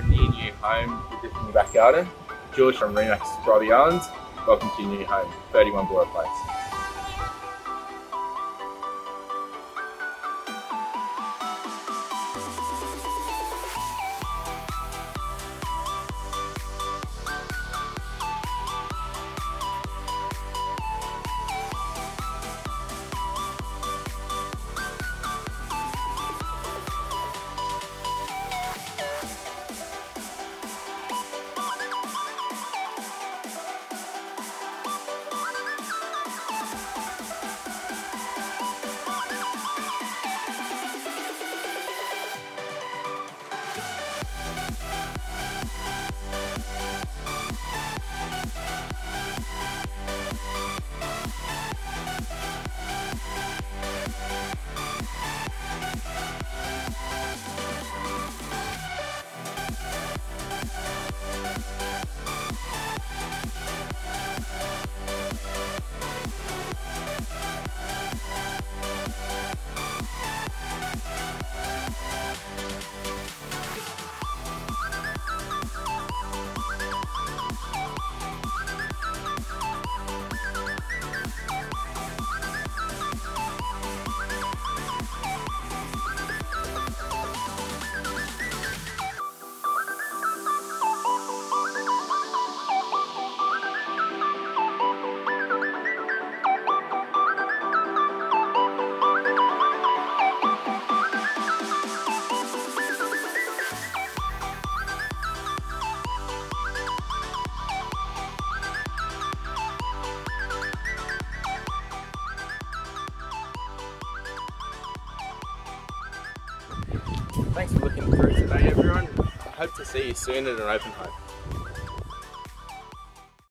a near new home with this new back garden. George from Remax Bribie Islands. Welcome to your new home, 31 Bora Place. Thanks for looking through today everyone. I hope to see you soon at an open home.